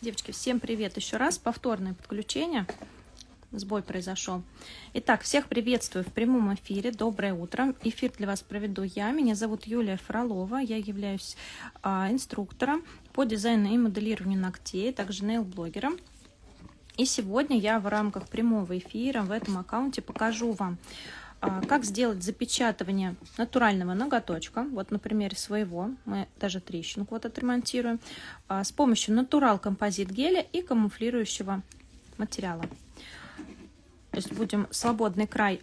Девочки, всем привет еще раз. Повторное подключение. Сбой произошел. Итак, всех приветствую в прямом эфире. Доброе утро. Эфир для вас проведу я. Меня зовут Юлия Фролова. Я являюсь а, инструктором по дизайну и моделированию ногтей, также нейл-блогером. И сегодня я в рамках прямого эфира в этом аккаунте покажу вам как сделать запечатывание натурального ноготочка, вот на примере своего, мы даже трещинку вот отремонтируем, а, с помощью натурал композит геля и камуфлирующего материала. То есть будем свободный край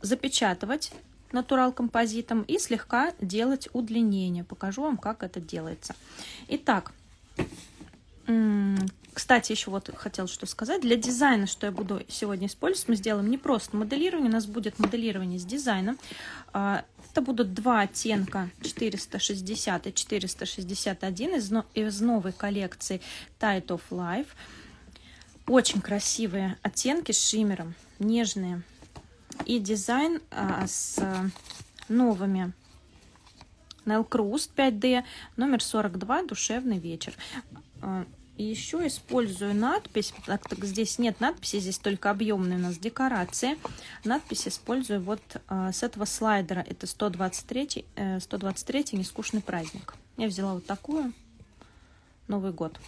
запечатывать натурал композитом и слегка делать удлинение. Покажу вам, как это делается. Итак, кстати, еще вот хотел что сказать. Для дизайна, что я буду сегодня использовать, мы сделаем не просто моделирование, у нас будет моделирование с дизайном. А, это будут два оттенка 460 и 461 из, из новой коллекции Tide of Life. Очень красивые оттенки с шиммером, нежные. И дизайн а, с новыми Nail Crust 5D, номер 42, душевный вечер. И еще использую надпись, так как здесь нет надписи, здесь только объемные у нас декорации. Надпись использую вот э, с этого слайдера. Это 123, э, 123 нескучный праздник. Я взяла вот такую. Новый год.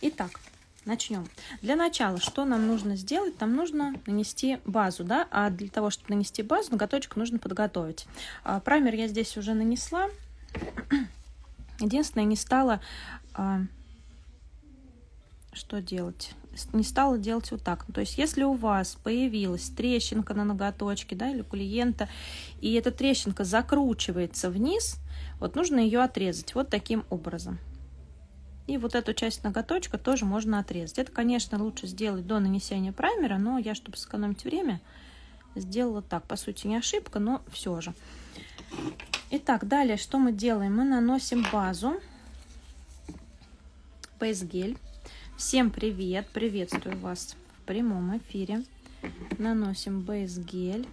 Итак, начнем. Для начала, что нам нужно сделать? Нам нужно нанести базу, да, а для того, чтобы нанести базу, ноготочек нужно подготовить. А, праймер я здесь уже нанесла. Единственное, не стала а, что делать? Не стала делать вот так. То есть, если у вас появилась трещинка на ноготочке, да, или у клиента, и эта трещинка закручивается вниз, вот нужно ее отрезать вот таким образом. И вот эту часть ноготочка тоже можно отрезать. Это, конечно, лучше сделать до нанесения праймера, но я, чтобы сэкономить время, сделала так. По сути, не ошибка, но все же. Итак, далее что мы делаем? Мы наносим базу. Бейс-гель. Всем привет! Приветствую вас в прямом эфире. Наносим бейс-гель.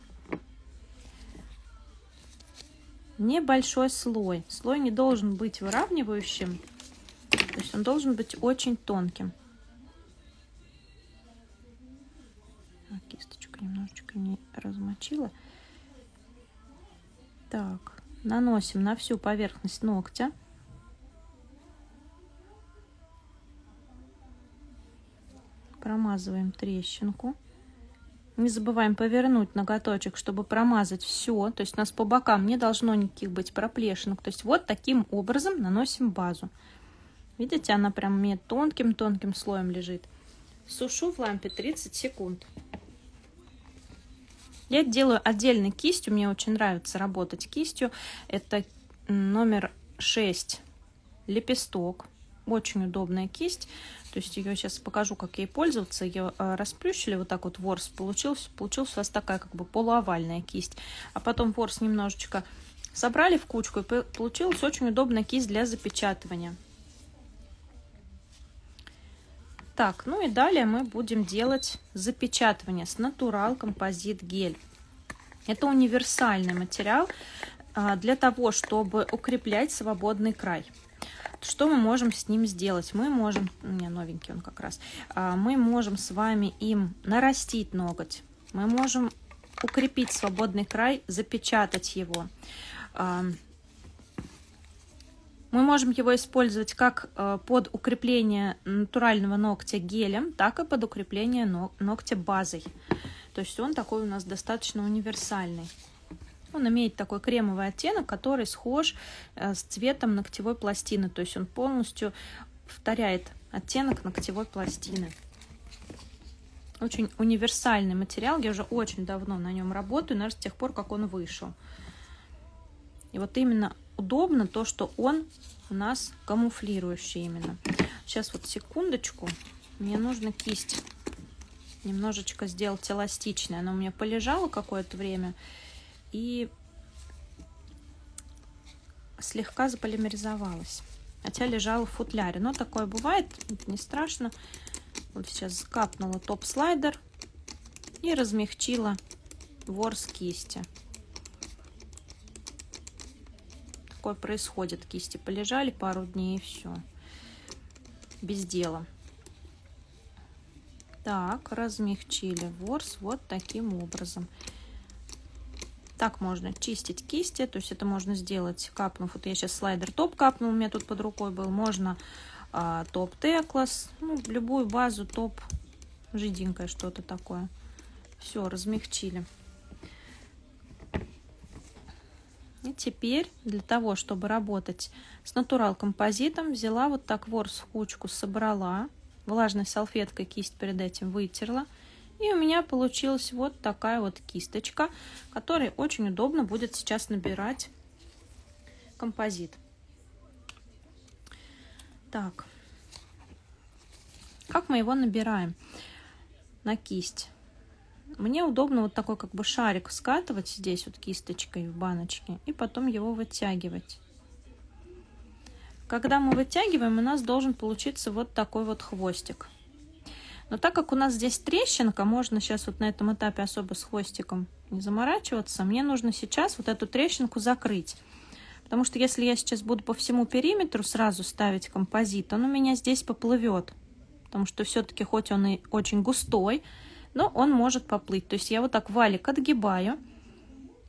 Небольшой слой. Слой не должен быть выравнивающим, то есть он должен быть очень тонким. А, кисточка немножечко не размочила. Так, наносим на всю поверхность ногтя. Промазываем трещинку. Не забываем повернуть ноготочек, чтобы промазать все. То есть у нас по бокам не должно никаких быть проплешинок. То есть вот таким образом наносим базу. Видите, она прям мне тонким-тонким слоем лежит. Сушу в лампе 30 секунд. Я делаю отдельно кистью. Мне очень нравится работать кистью. Это номер 6 лепесток. Очень удобная кисть. То есть ее сейчас покажу, как ей пользоваться. Ее а, расплющили, вот так вот ворс получился. Получилась у вас такая как бы полуовальная кисть. А потом ворс немножечко собрали в кучку, и получилась очень удобная кисть для запечатывания. Так, ну и далее мы будем делать запечатывание с Natural Composite Gel. Это универсальный материал а, для того, чтобы укреплять свободный край. Что мы можем с ним сделать? Мы можем, у меня новенький он как раз, а, мы можем с вами им нарастить ноготь. Мы можем укрепить свободный край, запечатать его. А, мы можем его использовать как а, под укрепление натурального ногтя гелем, так и под укрепление ногтя базой. То есть он такой у нас достаточно универсальный. Он имеет такой кремовый оттенок, который схож э, с цветом ногтевой пластины. То есть он полностью повторяет оттенок ногтевой пластины. Очень универсальный материал. Я уже очень давно на нем работаю, наверное, с тех пор, как он вышел. И вот именно удобно то, что он у нас камуфлирующий именно. Сейчас вот секундочку. Мне нужно кисть немножечко сделать эластичной. Она у меня полежала какое-то время и слегка заполимеризовалась. Хотя лежала в футляре. Но такое бывает, не страшно. Вот сейчас капнула топ-слайдер и размягчила ворс кисти. Такое происходит. Кисти полежали пару дней и все. без дела. Так, размягчили ворс вот таким образом. Так можно чистить кисти, то есть это можно сделать, капнув. Вот я сейчас слайдер топ капнул, у меня тут под рукой был. Можно а, топ теклас, ну, любую базу топ, жиденькое что-то такое. Все, размягчили. И теперь для того, чтобы работать с натурал композитом, взяла вот так ворс в кучку, собрала, влажной салфеткой кисть перед этим вытерла. И у меня получилась вот такая вот кисточка, которой очень удобно будет сейчас набирать композит. Так, как мы его набираем на кисть? Мне удобно вот такой как бы шарик скатывать здесь вот кисточкой в баночке и потом его вытягивать. Когда мы вытягиваем, у нас должен получиться вот такой вот хвостик. Но так как у нас здесь трещинка, можно сейчас вот на этом этапе особо с хвостиком не заморачиваться, мне нужно сейчас вот эту трещинку закрыть. Потому что если я сейчас буду по всему периметру сразу ставить композит, он у меня здесь поплывет. Потому что все-таки хоть он и очень густой, но он может поплыть. То есть я вот так валик отгибаю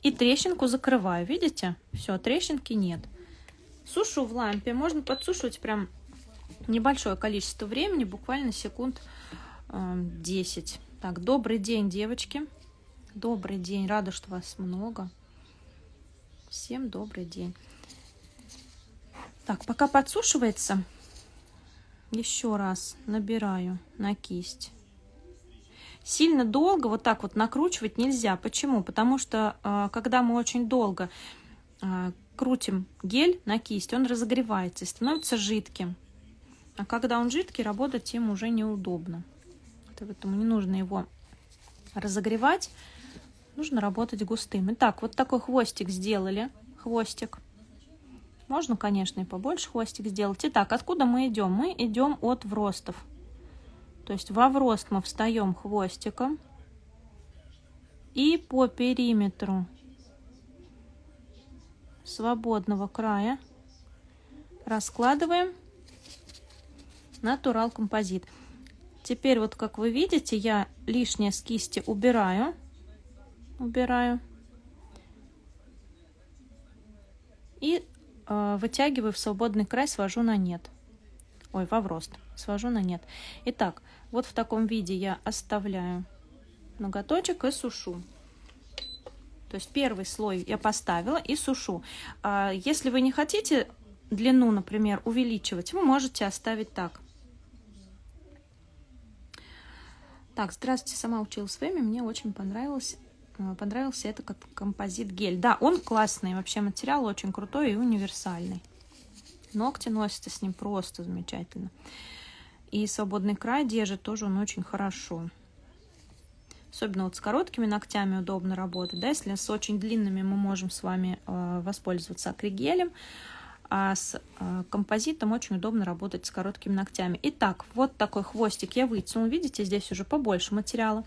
и трещинку закрываю. Видите? Все, трещинки нет. Сушу в лампе. Можно подсушивать прям небольшое количество времени, буквально секунд 10. Эм, так, добрый день, девочки. Добрый день. Рада, что вас много. Всем добрый день. Так, пока подсушивается, еще раз набираю на кисть. Сильно долго вот так вот накручивать нельзя. Почему? Потому что э, когда мы очень долго э, крутим гель на кисть, он разогревается и становится жидким. А когда он жидкий, работать им уже неудобно поэтому не нужно его разогревать. Нужно работать густым. Итак, вот такой хвостик сделали. Хвостик. Можно, конечно, и побольше хвостик сделать. Итак, откуда мы идем? Мы идем от вростов. То есть во врост мы встаем хвостиком. И по периметру свободного края раскладываем натурал композит. Теперь вот как вы видите, я лишнее с кисти убираю. Убираю. И э, вытягиваю в свободный край, свожу на нет. Ой, во врост. Свожу на нет. Итак, вот в таком виде я оставляю ноготочек и сушу. То есть первый слой я поставила и сушу. А если вы не хотите длину, например, увеличивать, вы можете оставить так. Так, здравствуйте, сама училась в ЭМИ, мне очень понравилось, э, понравился этот композит гель. Да, он классный, вообще материал очень крутой и универсальный. Ногти носятся с ним просто замечательно. И свободный край держит тоже он очень хорошо. Особенно вот с короткими ногтями удобно работать. Да? Если с очень длинными мы можем с вами э, воспользоваться акригелем. А с э, композитом очень удобно работать с короткими ногтями. Итак, вот такой хвостик я вытянула. Видите, здесь уже побольше материала.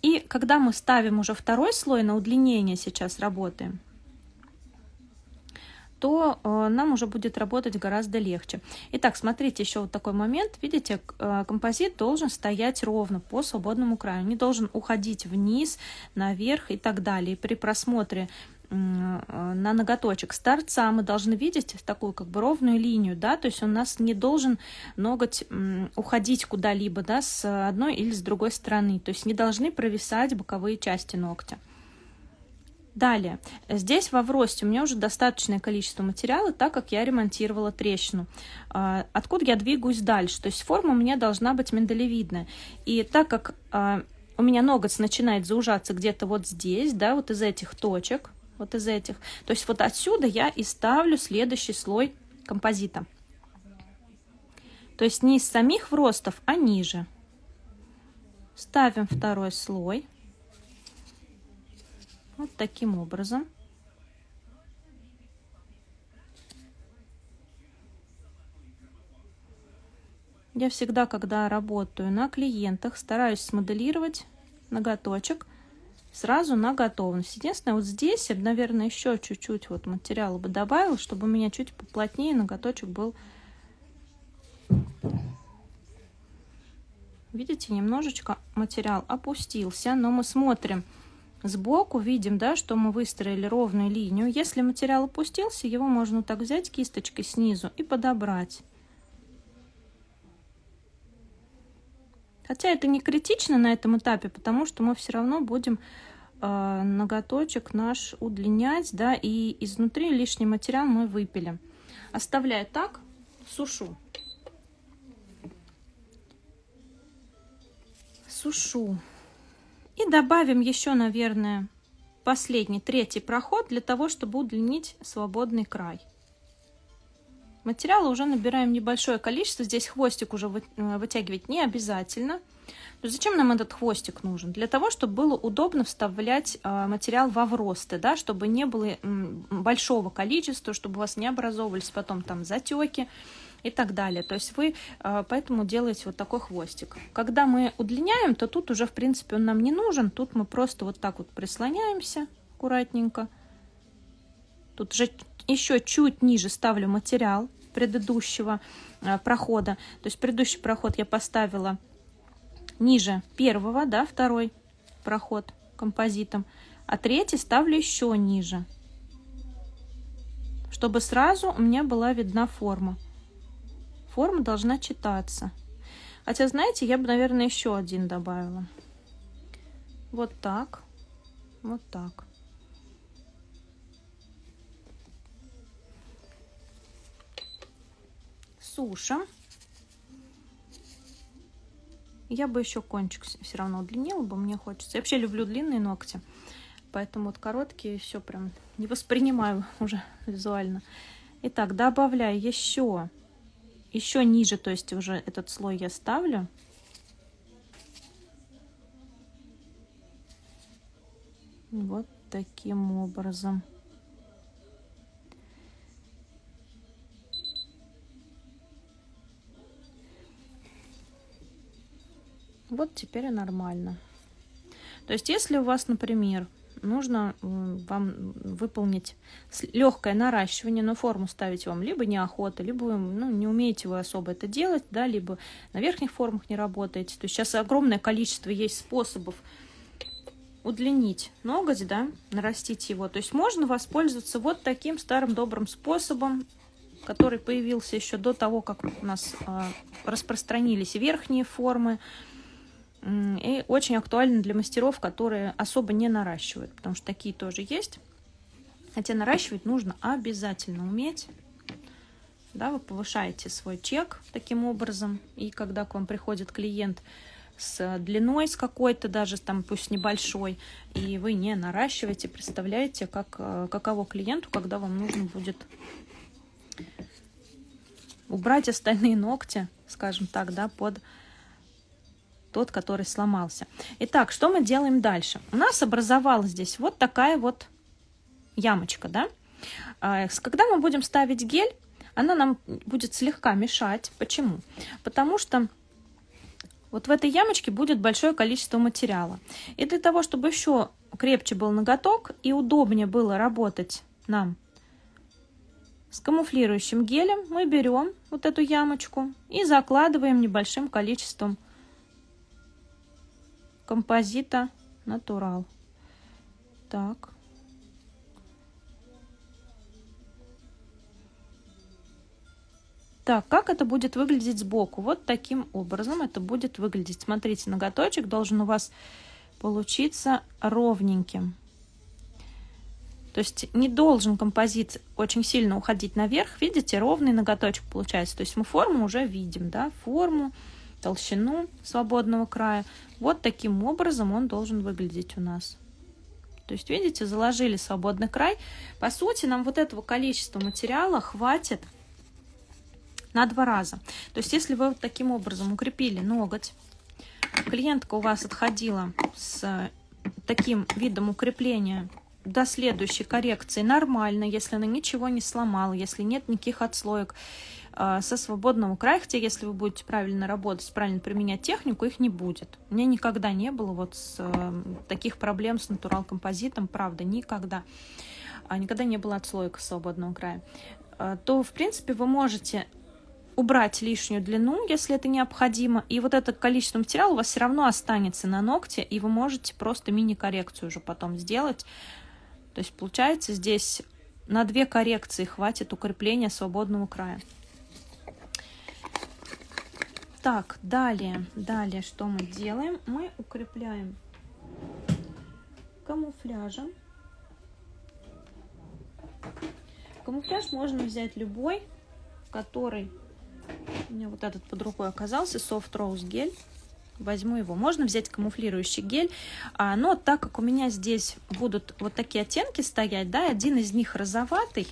И когда мы ставим уже второй слой на удлинение, сейчас работаем, то э, нам уже будет работать гораздо легче. Итак, смотрите, еще вот такой момент. Видите, э, композит должен стоять ровно по свободному краю, не должен уходить вниз, наверх и так далее. И при просмотре на ноготочек с торца мы должны видеть такую как бы ровную линию, да, то есть у нас не должен ноготь уходить куда-либо, да, с одной или с другой стороны, то есть не должны провисать боковые части ногтя. Далее, здесь во вросте у меня уже достаточное количество материала, так как я ремонтировала трещину. А, откуда я двигаюсь дальше? То есть форма у меня должна быть миндалевидная. И так как а, у меня ноготь начинает заужаться где-то вот здесь, да, вот из этих точек, вот из этих. То есть вот отсюда я и ставлю следующий слой композита. То есть не из самих вростов, а ниже. Ставим второй слой. Вот таким образом. Я всегда, когда работаю на клиентах, стараюсь смоделировать ноготочек – сразу на готовность. Единственное, вот здесь я наверное, еще чуть-чуть вот материала бы добавила, чтобы у меня чуть поплотнее ноготочек был Видите, немножечко материал опустился, но мы смотрим сбоку, видим, да, что мы выстроили ровную линию. Если материал опустился, его можно так взять кисточкой снизу и подобрать. Хотя это не критично на этом этапе, потому что мы все равно будем э, ноготочек наш удлинять, да, и изнутри лишний материал мы выпилим. Оставляю так, сушу. Сушу. И добавим еще, наверное, последний, третий проход для того, чтобы удлинить свободный край. Материала уже набираем небольшое количество. Здесь хвостик уже э, вытягивать не обязательно. Но зачем нам этот хвостик нужен? Для того, чтобы было удобно вставлять э, материал во вросты, да, чтобы не было большого количества, чтобы у вас не образовывались потом там затеки и так далее. То есть вы э, поэтому делаете вот такой хвостик. Когда мы удлиняем, то тут уже, в принципе, он нам не нужен. Тут мы просто вот так вот прислоняемся аккуратненько. Тут же еще чуть ниже ставлю материал предыдущего э, прохода. То есть предыдущий проход я поставила ниже первого, да, второй проход композитом, а третий ставлю еще ниже, чтобы сразу у меня была видна форма форма должна читаться. Хотя, знаете, я бы, наверное, еще один добавила. Вот так. Вот так. Сушим. Я бы еще кончик все равно удлинила бы, мне хочется. Я вообще люблю длинные ногти, поэтому вот короткие все прям не воспринимаю уже визуально. Итак, добавляю еще еще ниже, то есть уже этот слой я ставлю. Вот таким образом. Вот теперь нормально. То есть, если у вас, например, нужно вам выполнить легкое наращивание, но форму ставить вам либо неохота, либо ну, не умеете вы особо это делать, да, либо на верхних формах не работаете. То есть сейчас огромное количество есть способов удлинить ноготь, да, нарастить его. То есть можно воспользоваться вот таким старым добрым способом, который появился еще до того, как у нас э, распространились верхние формы. И очень актуально для мастеров, которые особо не наращивают, потому что такие тоже есть. Хотя наращивать нужно обязательно уметь. Да, вы повышаете свой чек таким образом. И когда к вам приходит клиент с длиной с какой-то, даже там пусть небольшой, и вы не наращиваете, представляете, как, э, каково клиенту, когда вам нужно будет убрать остальные ногти, скажем так, да, под тот, который сломался. Итак, что мы делаем дальше? У нас образовалась здесь вот такая вот ямочка, да? А, когда мы будем ставить гель, она нам будет слегка мешать. Почему? Потому что вот в этой ямочке будет большое количество материала. И для того, чтобы еще крепче был ноготок и удобнее было работать нам с камуфлирующим гелем, мы берем вот эту ямочку и закладываем небольшим количеством композита натурал. Так. Так, как это будет выглядеть сбоку? Вот таким образом это будет выглядеть. Смотрите, ноготочек должен у вас получиться ровненьким. То есть не должен композит очень сильно уходить наверх. Видите, ровный ноготочек получается. То есть мы форму уже видим, да, форму толщину свободного края. Вот таким образом он должен выглядеть у нас. То есть, видите, заложили свободный край. По сути, нам вот этого количества материала хватит на два раза. То есть, если вы вот таким образом укрепили ноготь, клиентка у вас отходила с таким видом укрепления до следующей коррекции нормально, если она ничего не сломала, если нет никаких отслоек, со свободного края, хотя если вы будете правильно работать, правильно применять технику, их не будет. У меня никогда не было вот с, э, таких проблем с натурал композитом, правда, никогда. А, никогда не было отслойка свободного края. А, то, в принципе, вы можете убрать лишнюю длину, если это необходимо. И вот это количество материала у вас все равно останется на ногте, и вы можете просто мини-коррекцию уже потом сделать. То есть получается здесь на две коррекции хватит укрепления свободного края. Так, далее, далее что мы делаем? Мы укрепляем камуфляжем. Камуфляж можно взять любой, который у меня вот этот под рукой оказался, Soft Rose гель. Возьму его. Можно взять камуфлирующий гель, а, но так как у меня здесь будут вот такие оттенки стоять, да, один из них розоватый,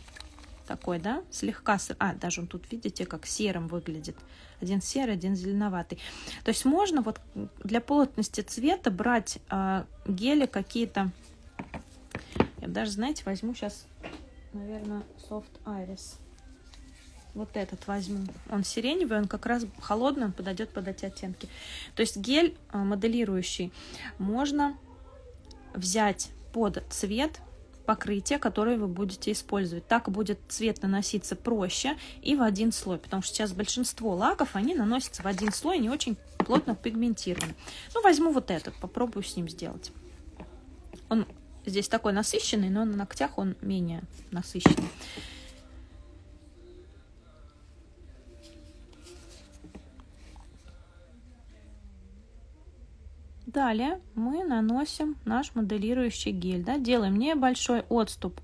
такой, да, слегка, а, даже он тут, видите, как серым выглядит. Один серый, один зеленоватый. То есть можно вот для плотности цвета брать э, гели какие-то, я даже, знаете, возьму сейчас, наверное, Soft Iris. Вот этот возьму. Он сиреневый, он как раз холодный, он подойдет под эти оттенки. То есть гель э, моделирующий можно взять под цвет покрытие, которое вы будете использовать. Так будет цвет наноситься проще и в один слой, потому что сейчас большинство лаков, они наносятся в один слой, не очень плотно пигментированы. Ну, возьму вот этот, попробую с ним сделать. Он здесь такой насыщенный, но на ногтях он менее насыщенный. Далее мы наносим наш моделирующий гель. Да, делаем небольшой отступ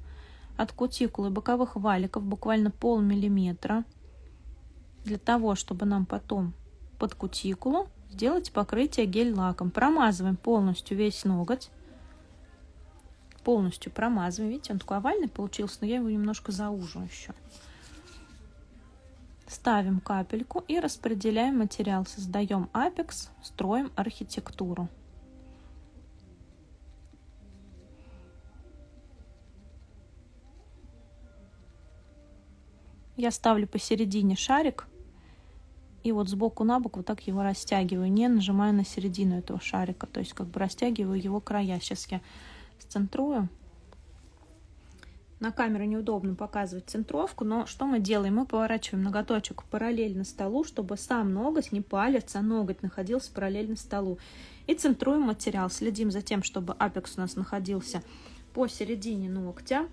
от кутикулы боковых валиков, буквально полмиллиметра, для того, чтобы нам потом под кутикулу сделать покрытие гель-лаком. Промазываем полностью весь ноготь. Полностью промазываем. Видите, он такой овальный получился, но я его немножко заужу еще. Ставим капельку и распределяем материал. Создаем апекс, строим архитектуру. Я ставлю посередине шарик и вот сбоку на бок вот так его растягиваю, не нажимая на середину этого шарика, то есть как бы растягиваю его края. Сейчас я сцентрую. На камеру неудобно показывать центровку, но что мы делаем? Мы поворачиваем ноготочек параллельно столу, чтобы сам ноготь, не палец, а ноготь находился параллельно столу. И центруем материал. Следим за тем, чтобы апекс у нас находился посередине ногтя.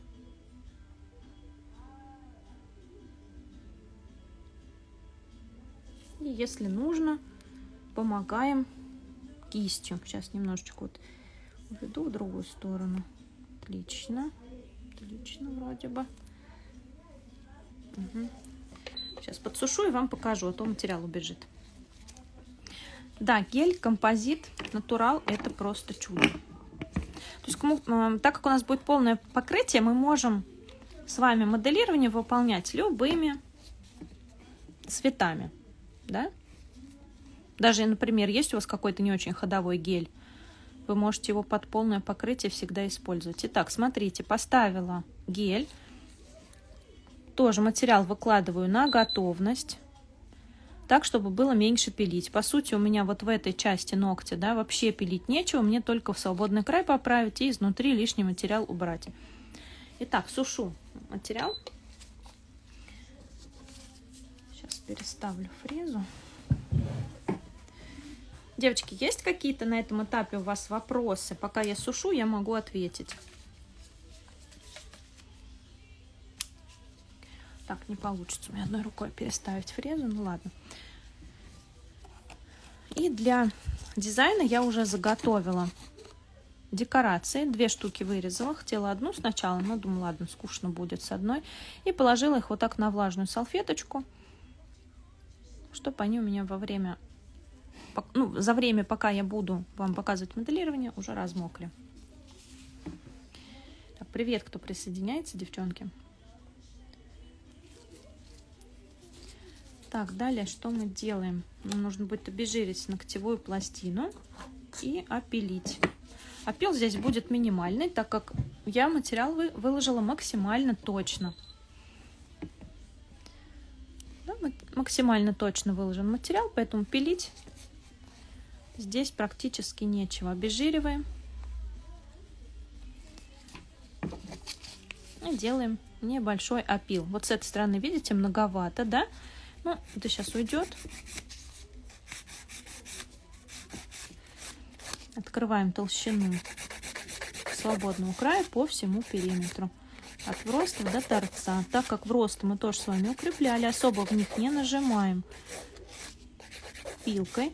И если нужно, помогаем кистью. Сейчас немножечко вот уведу в другую сторону. Отлично. Отлично вроде бы. Угу. Сейчас подсушу и вам покажу, а то материал убежит. Да, гель, композит, натурал – это просто чудо. То есть, э, так как у нас будет полное покрытие, мы можем с вами моделирование выполнять любыми цветами да? Даже, например, есть у вас какой-то не очень ходовой гель, вы можете его под полное покрытие всегда использовать. Итак, смотрите, поставила гель, тоже материал выкладываю на готовность, так, чтобы было меньше пилить. По сути, у меня вот в этой части ногтя, да, вообще пилить нечего, мне только в свободный край поправить и изнутри лишний материал убрать. Итак, сушу материал переставлю фрезу. Девочки, есть какие-то на этом этапе у вас вопросы? Пока я сушу, я могу ответить. Так, не получится у меня одной рукой переставить фрезу, ну ладно. И для дизайна я уже заготовила декорации. Две штуки вырезала. Хотела одну сначала, но думаю, ладно, скучно будет с одной. И положила их вот так на влажную салфеточку чтобы они у меня во время, ну, за время, пока я буду вам показывать моделирование, уже размокли. Так, привет, кто присоединяется, девчонки. Так, далее что мы делаем? Нам нужно будет обезжирить ногтевую пластину и опилить. Опил здесь будет минимальный, так как я материал выложила максимально точно максимально точно выложен материал, поэтому пилить здесь практически нечего. Обезжириваем. И делаем небольшой опил. Вот с этой стороны, видите, многовато, да? Ну, это сейчас уйдет. Открываем толщину свободного края по всему периметру. От роста до торца. Так как в рост мы тоже с вами укрепляли, особо в них не нажимаем пилкой,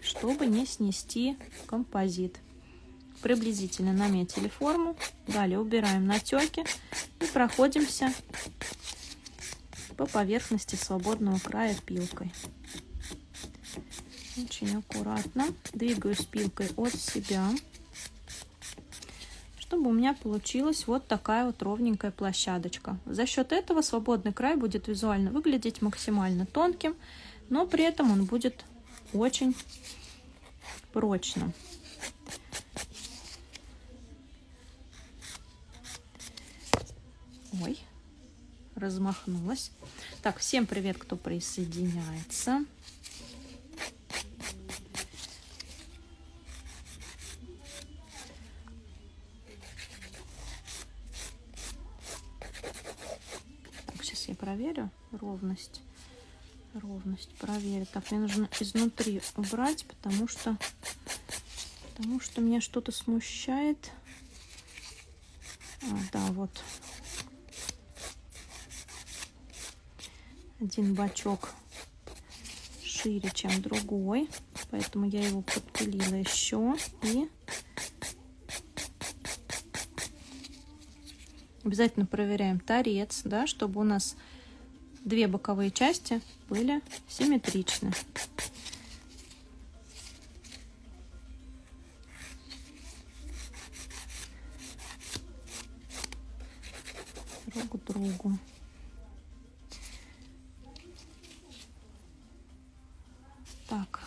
чтобы не снести композит. Приблизительно наметили форму. Далее убираем натеки и проходимся по поверхности свободного края пилкой. Очень аккуратно двигаю спилкой от себя, чтобы у меня получилась вот такая вот ровненькая площадочка. За счет этого свободный край будет визуально выглядеть максимально тонким, но при этом он будет очень прочным. Ой, размахнулась. Так, всем привет, кто присоединяется. Проверю ровность. Ровность проверю. Так, мне нужно изнутри убрать, потому что, потому что меня что-то смущает. А, да, вот. Один бачок шире, чем другой. Поэтому я его подпилила еще. И обязательно проверяем торец, да, чтобы у нас две боковые части были симметричны. Друг другу. Так,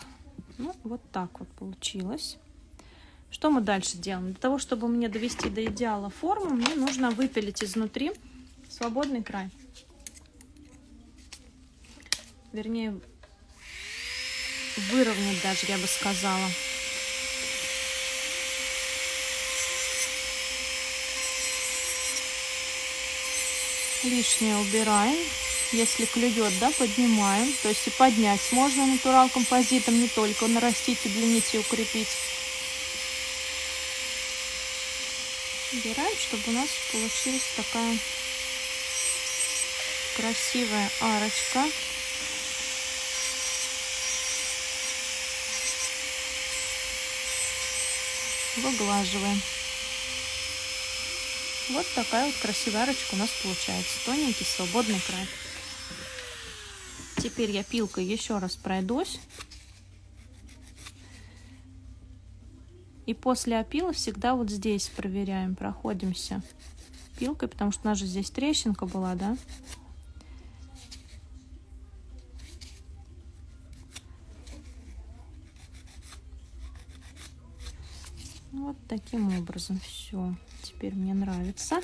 ну вот так вот получилось. Что мы дальше делаем? Для того, чтобы мне довести до идеала форму, мне нужно выпилить изнутри свободный край вернее, выровнять даже, я бы сказала. Лишнее убираем. Если клюет, да, поднимаем. То есть и поднять можно натурал композитом, не только нарастить, удлинить и укрепить. Убираем, чтобы у нас получилась такая красивая арочка. Выглаживаем. Вот такая вот красивая арочка у нас получается. Тоненький свободный край. Теперь я пилкой еще раз пройдусь. И после опила всегда вот здесь проверяем, проходимся пилкой, потому что у нас же здесь трещинка была, да? Вот таким образом все. Теперь мне нравится.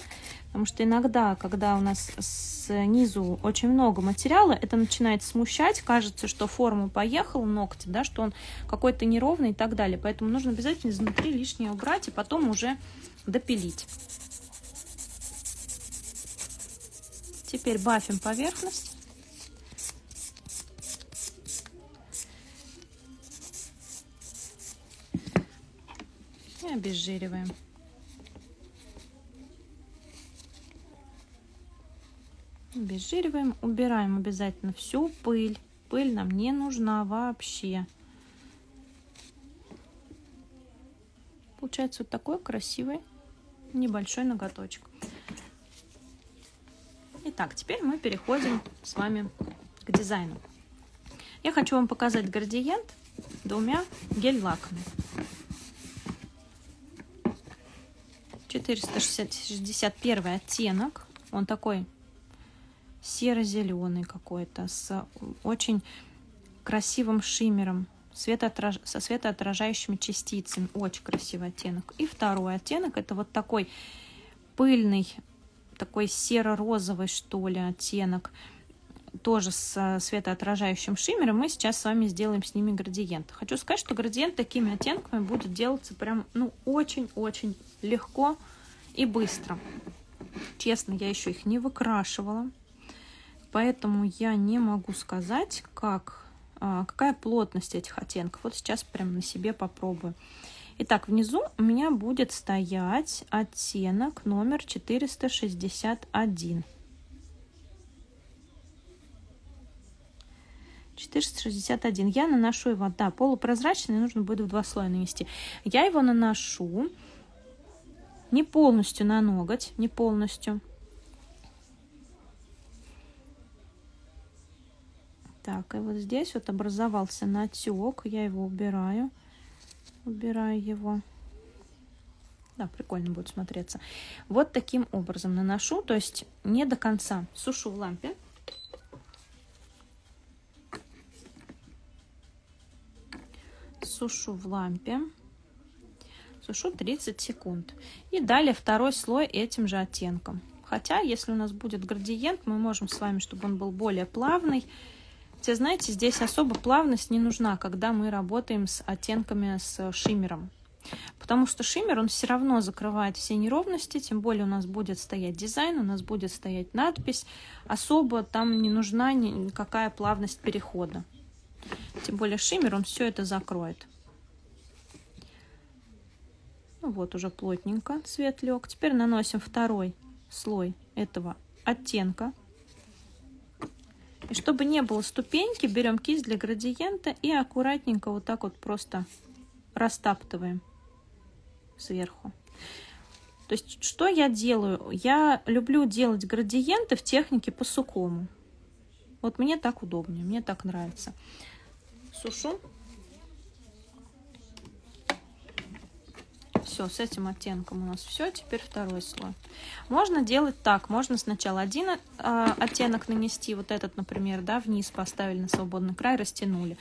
Потому что иногда, когда у нас снизу очень много материала, это начинает смущать. Кажется, что форма поехала, ногти, да, что он какой-то неровный и так далее. Поэтому нужно обязательно изнутри лишнее убрать и потом уже допилить. Теперь бафим поверхность. Обезжириваем. Обезжириваем, убираем обязательно всю пыль. Пыль нам не нужна вообще. Получается вот такой красивый небольшой ноготочек. Итак, теперь мы переходим с вами к дизайну. Я хочу вам показать градиент двумя гель-лаками. 461 оттенок. Он такой серо-зеленый какой-то, с очень красивым шиммером, светоотраж... со светоотражающими частицами. Очень красивый оттенок. И второй оттенок, это вот такой пыльный, такой серо-розовый, что ли, оттенок тоже с светоотражающим шиммером. Мы сейчас с вами сделаем с ними градиент. Хочу сказать, что градиент такими оттенками будет делаться прям, ну, очень-очень легко и быстро. Честно, я еще их не выкрашивала. поэтому я не могу сказать, как, а, какая плотность этих оттенков. Вот сейчас прям на себе попробую. Итак, внизу у меня будет стоять оттенок номер 461. 461. Я наношу его, да, полупрозрачный, нужно будет в два слоя нанести. Я его наношу не полностью на ноготь, не полностью. Так, и вот здесь вот образовался натек, я его убираю, убираю его. Да, прикольно будет смотреться. Вот таким образом наношу, то есть не до конца сушу в лампе. сушу в лампе. Сушу 30 секунд. И далее второй слой этим же оттенком. Хотя, если у нас будет градиент, мы можем с вами, чтобы он был более плавный. Хотя, знаете, здесь особо плавность не нужна, когда мы работаем с оттенками с шиммером. Потому что шиммер, он все равно закрывает все неровности, тем более у нас будет стоять дизайн, у нас будет стоять надпись. Особо там не нужна никакая плавность перехода. Тем более шиммер, он все это закроет. Ну вот уже плотненько цвет лег. Теперь наносим второй слой этого оттенка. И чтобы не было ступеньки, берем кисть для градиента и аккуратненько вот так вот просто растаптываем сверху. То есть, что я делаю? Я люблю делать градиенты в технике по сухому. Вот мне так удобнее, мне так нравится сушу. Все, с этим оттенком у нас все. Теперь второй слой. Можно делать так. Можно сначала один э, оттенок нанести. Вот этот, например, да, вниз поставили на свободный край, растянули.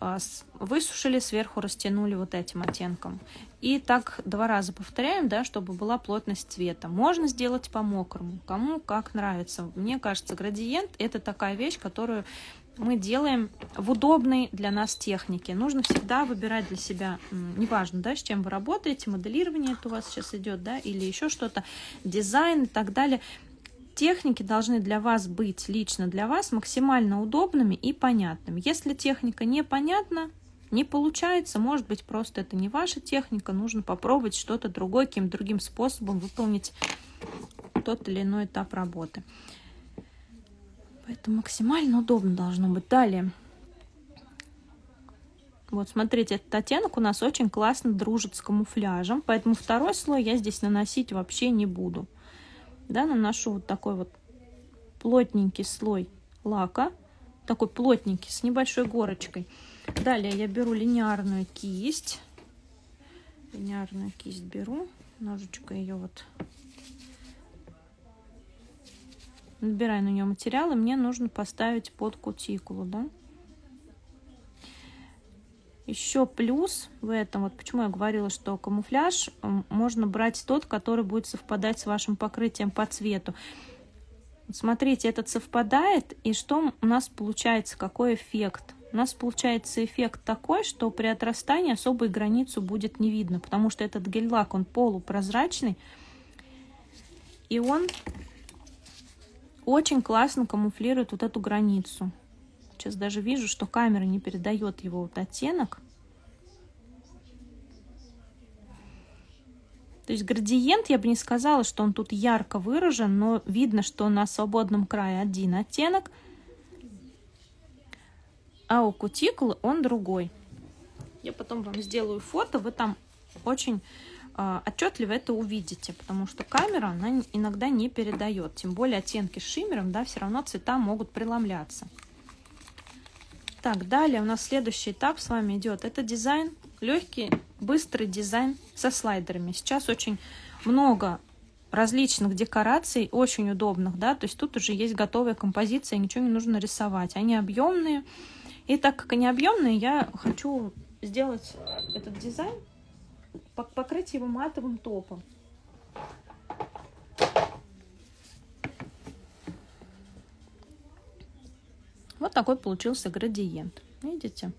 Э, высушили, сверху растянули вот этим оттенком. И так два раза повторяем, да, чтобы была плотность цвета. Можно сделать по мокрому, кому как нравится. Мне кажется, градиент это такая вещь, которую мы делаем в удобной для нас технике. Нужно всегда выбирать для себя, неважно, да, с чем вы работаете, моделирование это у вас сейчас идет, да, или еще что-то, дизайн и так далее. Техники должны для вас быть, лично для вас, максимально удобными и понятными. Если техника непонятна, не получается, может быть, просто это не ваша техника, нужно попробовать что-то другое, каким-то другим способом выполнить тот или иной этап работы. Это максимально удобно должно быть. Далее. Вот, смотрите, этот оттенок у нас очень классно дружит с камуфляжем, поэтому второй слой я здесь наносить вообще не буду. Да, наношу вот такой вот плотненький слой лака, такой плотненький, с небольшой горочкой. Далее я беру линейную кисть, линейную кисть беру, немножечко ее вот Набираю на нее материал, и мне нужно поставить под кутикулу, да. Еще плюс в этом, вот почему я говорила, что камуфляж можно брать тот, который будет совпадать с вашим покрытием по цвету. Смотрите, этот совпадает, и что у нас получается, какой эффект? У нас получается эффект такой, что при отрастании особой границу будет не видно, потому что этот гель-лак, он полупрозрачный, и он очень классно камуфлирует вот эту границу. Сейчас даже вижу, что камера не передает его вот оттенок. То есть градиент, я бы не сказала, что он тут ярко выражен, но видно, что на свободном крае один оттенок, а у кутикулы он другой. Я потом вам сделаю фото, вы там очень отчетливо это увидите, потому что камера, она иногда не передает. Тем более оттенки с шиммером, да, все равно цвета могут преломляться. Так, далее у нас следующий этап с вами идет. Это дизайн, легкий, быстрый дизайн со слайдерами. Сейчас очень много различных декораций, очень удобных, да, то есть тут уже есть готовая композиция, ничего не нужно рисовать. Они объемные, и так как они объемные, я хочу сделать этот дизайн покрыть его матовым топом. Вот такой получился градиент. Видите?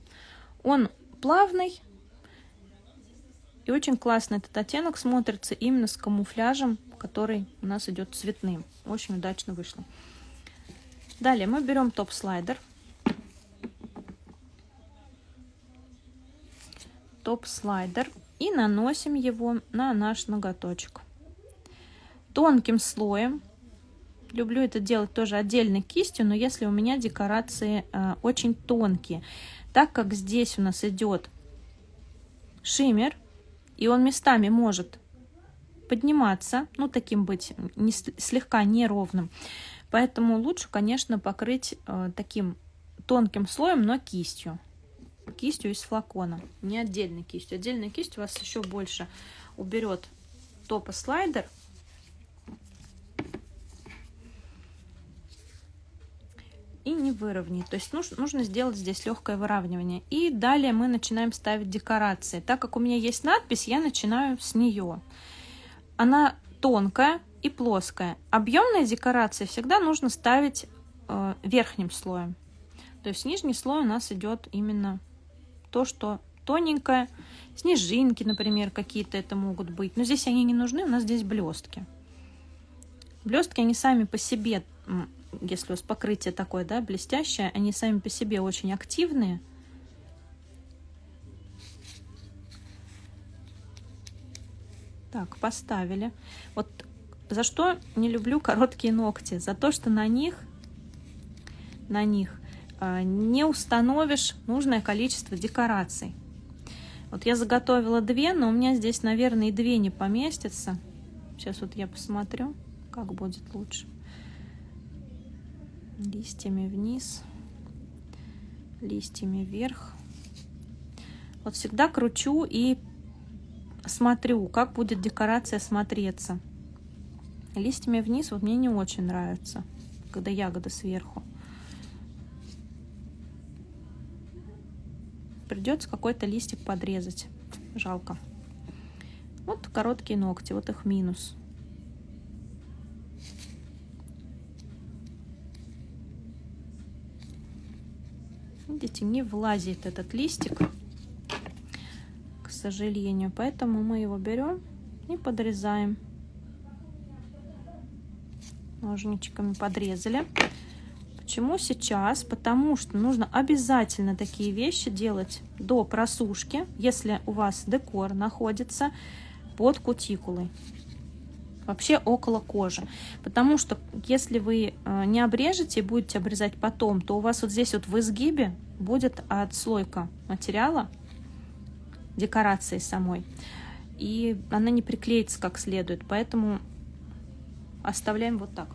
Он плавный. И очень классно этот оттенок смотрится именно с камуфляжем, который у нас идет цветным. Очень удачно вышло. Далее мы берем топ-слайдер. Топ-слайдер и наносим его на наш ноготочек. Тонким слоем. Люблю это делать тоже отдельной кистью, но если у меня декорации э, очень тонкие. Так как здесь у нас идет шиммер, и он местами может подниматься, ну таким быть не, слегка неровным, Поэтому лучше, конечно, покрыть э, таким тонким слоем, но кистью. Кистью из флакона, не отдельной кистью. Отдельная кисть у вас еще больше уберет топослайдер. И не выровняет. То есть нужно, нужно сделать здесь легкое выравнивание. И далее мы начинаем ставить декорации. Так как у меня есть надпись, я начинаю с нее. Она тонкая, и плоская. Объемные декорации всегда нужно ставить э, верхним слоем. То есть нижний слой у нас идет именно то, что тоненькое. Снежинки, например, какие-то это могут быть. Но здесь они не нужны, у нас здесь блестки. Блестки, они сами по себе, если у вас покрытие такое, да, блестящее, они сами по себе очень активные. Так, поставили. Вот за что не люблю короткие ногти? За то, что на них, на них не установишь нужное количество декораций. Вот я заготовила две, но у меня здесь, наверное, и две не поместятся. Сейчас вот я посмотрю, как будет лучше. Листьями вниз, листьями вверх. Вот всегда кручу и смотрю, как будет декорация смотреться. Листьями вниз вот мне не очень нравится, когда ягода сверху. Придется какой-то листик подрезать. Жалко. Вот короткие ногти, вот их минус. Видите, не влазит этот листик, к сожалению. Поэтому мы его берем и подрезаем ножничками подрезали. Почему сейчас? Потому что нужно обязательно такие вещи делать до просушки, если у вас декор находится под кутикулой. Вообще около кожи. Потому что если вы э, не обрежете и будете обрезать потом, то у вас вот здесь вот в изгибе будет отслойка материала, декорации самой. И она не приклеится как следует. Поэтому оставляем вот так.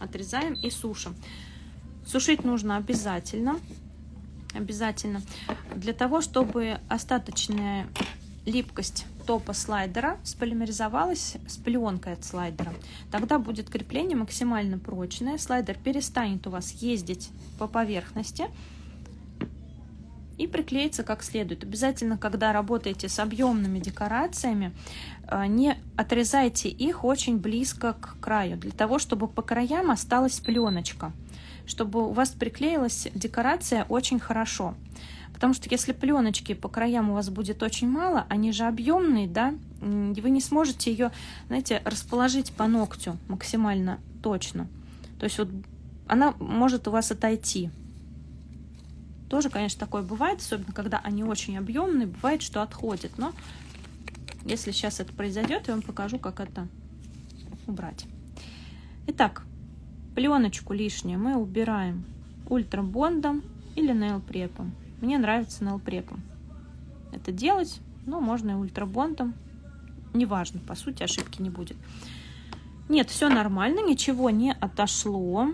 Отрезаем и сушим. Сушить нужно обязательно. Обязательно. Для того, чтобы остаточная липкость топа слайдера сполимеризовалась с пленкой от слайдера. Тогда будет крепление максимально прочное. Слайдер перестанет у вас ездить по поверхности и приклеится как следует. Обязательно, когда работаете с объемными декорациями, э, не отрезайте их очень близко к краю, для того, чтобы по краям осталась пленочка, чтобы у вас приклеилась декорация очень хорошо. Потому что если пленочки по краям у вас будет очень мало, они же объемные, да, вы не сможете ее, знаете, расположить по ногтю максимально точно. То есть вот она может у вас отойти. Тоже, конечно, такое бывает, особенно когда они очень объемные, бывает, что отходит. Но если сейчас это произойдет, я вам покажу, как это убрать. Итак, пленочку лишнюю мы убираем ультрабондом или нейлпрепом. Мне нравится нейлпрепом это делать, но можно и ультрабондом. Неважно, по сути, ошибки не будет. Нет, все нормально, ничего не отошло.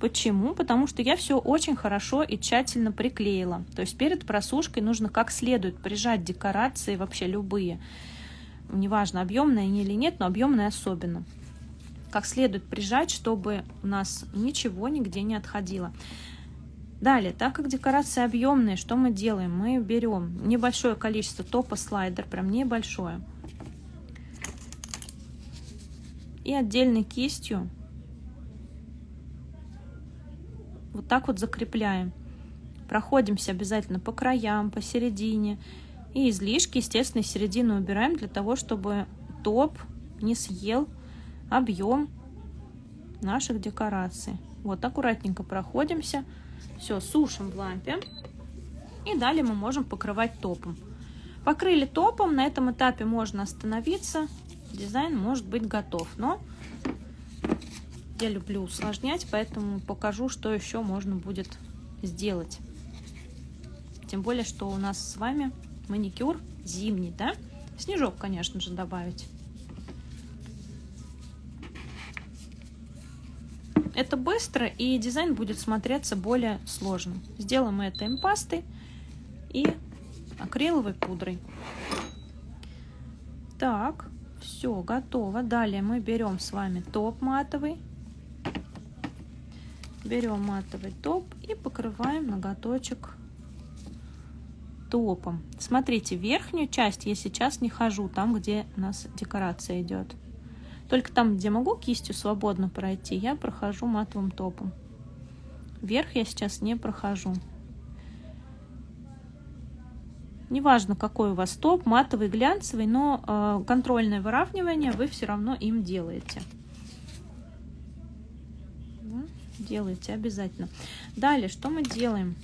Почему? Потому что я все очень хорошо и тщательно приклеила. То есть перед просушкой нужно как следует прижать декорации, вообще любые. Неважно, объемные они или нет, но объемные особенно. Как следует прижать, чтобы у нас ничего нигде не отходило. Далее, так как декорации объемные, что мы делаем? Мы берем небольшое количество топа слайдер, прям небольшое. И отдельной кистью Вот так вот закрепляем. Проходимся обязательно по краям, посередине. И излишки, естественно, середину убираем для того, чтобы топ не съел объем наших декораций. Вот, аккуратненько проходимся. Все, сушим в лампе. И далее мы можем покрывать топом. Покрыли топом, на этом этапе можно остановиться. Дизайн может быть готов, но я люблю усложнять, поэтому покажу, что еще можно будет сделать. Тем более, что у нас с вами маникюр зимний, да? Снежок, конечно же, добавить. Это быстро, и дизайн будет смотреться более сложным. Сделаем это импастой и акриловой пудрой. Так, все, готово. Далее мы берем с вами топ матовый. Берем матовый топ и покрываем ноготочек топом. Смотрите, верхнюю часть я сейчас не хожу, там, где у нас декорация идет. Только там, где могу кистью свободно пройти, я прохожу матовым топом. Вверх я сейчас не прохожу. Неважно, какой у вас топ, матовый, глянцевый, но э, контрольное выравнивание вы все равно им делаете. Да, делаете обязательно. Далее, что мы делаем?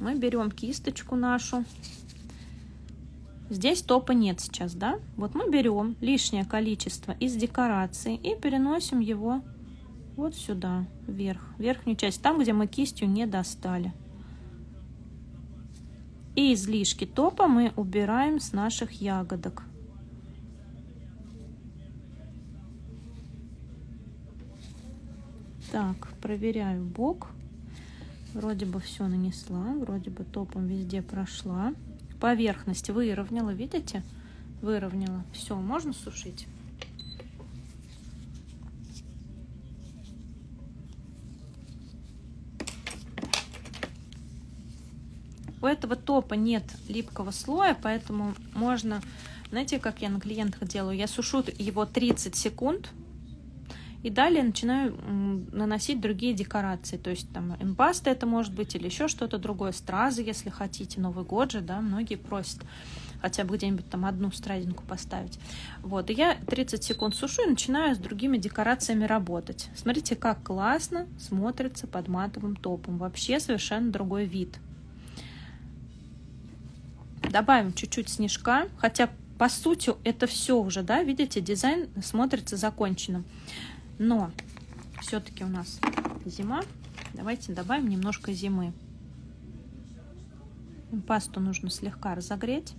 Мы берем кисточку нашу. Здесь топа нет сейчас, да? Вот мы берем лишнее количество из декорации и переносим его вот сюда, вверх, верхнюю часть, там, где мы кистью не достали. И излишки топа мы убираем с наших ягодок. Так, проверяю бок. Вроде бы все нанесла, вроде бы топом везде прошла. Поверхность выровняла, видите? Выровняла. Все, можно сушить. У этого топа нет липкого слоя, поэтому можно, знаете, как я на клиентах делаю? Я сушу его 30 секунд, и далее начинаю наносить другие декорации. То есть там импаста это может быть или еще что-то другое. Стразы, если хотите. Новый год же, да, многие просят хотя бы где-нибудь там одну стразинку поставить. Вот, и я 30 секунд сушу и начинаю с другими декорациями работать. Смотрите, как классно смотрится под матовым топом. Вообще совершенно другой вид. Добавим чуть-чуть снежка, хотя по сути это все уже, да, видите, дизайн смотрится законченным. Но все-таки у нас зима. Давайте добавим немножко зимы. Пасту нужно слегка разогреть.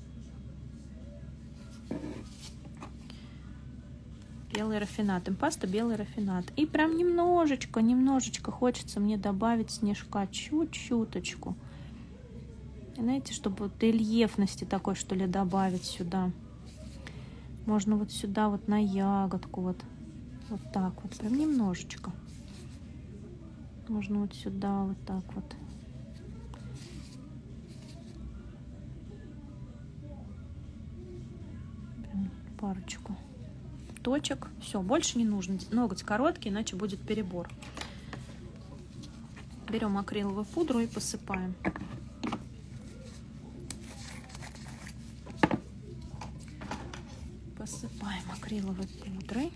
Белый рафинат. Импаста белый рафинат. И прям немножечко, немножечко хочется мне добавить снежка. Чуть-чуточку. Знаете, чтобы вот рельефности такой, что ли, добавить сюда. Можно вот сюда вот на ягодку вот. Вот так вот, прям немножечко. Можно вот сюда вот так вот. Парочку точек. Все, больше не нужно. Ноготь короткий, иначе будет перебор. Берем акриловую пудру и посыпаем. Посыпаем акриловой пудрой.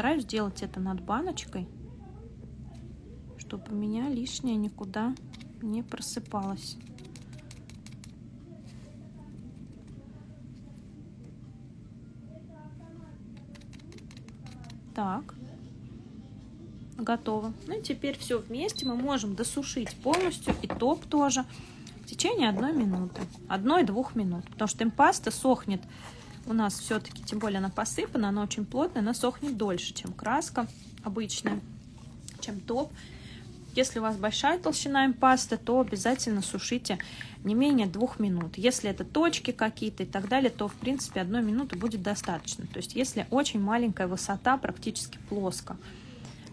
Стараюсь делать это над баночкой, чтобы у меня лишнее никуда не просыпалось. Так, готово. Ну и теперь все вместе мы можем досушить полностью и топ тоже в течение одной минуты, одной-двух минут, потому что импаста сохнет у нас все-таки, тем более она посыпана, она очень плотная, она сохнет дольше, чем краска обычная, чем топ. Если у вас большая толщина импасты, то обязательно сушите не менее двух минут. Если это точки какие-то и так далее, то в принципе одной минуты будет достаточно. То есть если очень маленькая высота, практически плоско.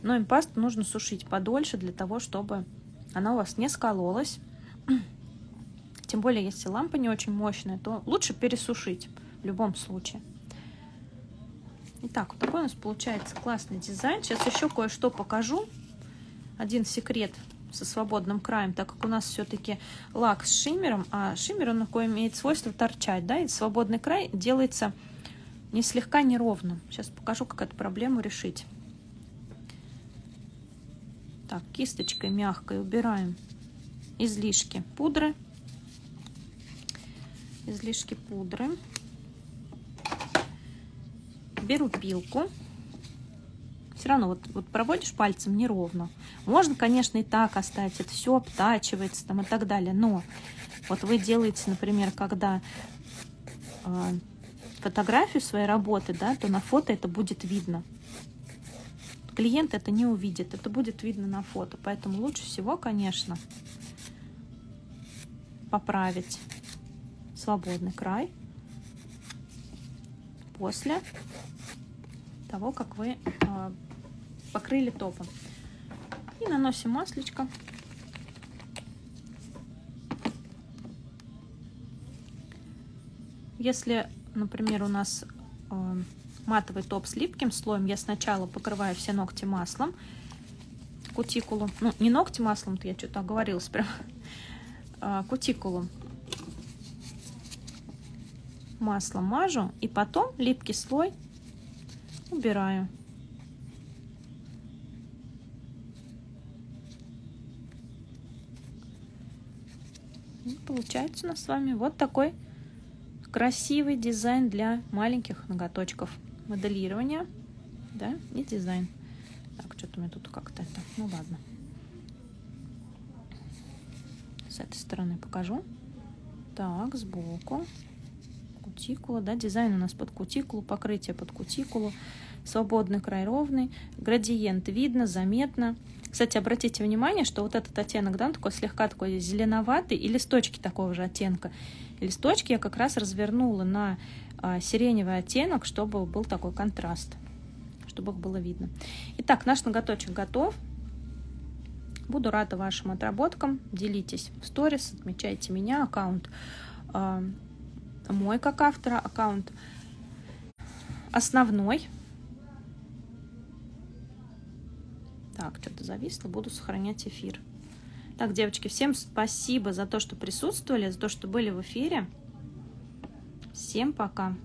Но импасту нужно сушить подольше для того, чтобы она у вас не скололась. Тем более, если лампа не очень мощная, то лучше пересушить любом случае. Итак, вот такой у нас получается классный дизайн. Сейчас еще кое-что покажу. Один секрет со свободным краем, так как у нас все-таки лак с шиммером, а шиммер, он такой имеет свойство торчать, да, и свободный край делается не слегка неровно. Сейчас покажу, как эту проблему решить. Так, кисточкой мягкой убираем излишки пудры. Излишки пудры. Беру пилку. Все равно вот, вот проводишь пальцем неровно. Можно, конечно, и так оставить. Это все обтачивается там и так далее. Но вот вы делаете, например, когда э, фотографию своей работы, да, то на фото это будет видно клиент это не увидит, это будет видно на фото. Поэтому лучше всего, конечно, поправить свободный край после того, как вы э, покрыли топом. И наносим маслечко. Если, например, у нас э, матовый топ с липким слоем, я сначала покрываю все ногти маслом, кутикулу, ну не ногти маслом, то я что-то оговорилась прям, а, кутикулу маслом мажу и потом липкий слой убираю. Получается у нас с вами вот такой красивый дизайн для маленьких ноготочков моделирование, да, и дизайн. Так, что-то меня тут как-то это, ну ладно. С этой стороны покажу. Так, сбоку. Кутикула, да, дизайн у нас под кутикулу, покрытие под кутикулу. Свободный край ровный, градиент видно, заметно. Кстати, обратите внимание, что вот этот оттенок, да, он такой слегка такой зеленоватый, и листочки такого же оттенка. листочки я как раз развернула на а, сиреневый оттенок, чтобы был такой контраст, чтобы их было видно. Итак, наш ноготочек готов. Буду рада вашим отработкам. Делитесь в сторис, отмечайте меня, аккаунт э, мой как автора, аккаунт основной. Так, что-то зависло, буду сохранять эфир. Так, девочки, всем спасибо за то, что присутствовали, за то, что были в эфире. Всем пока!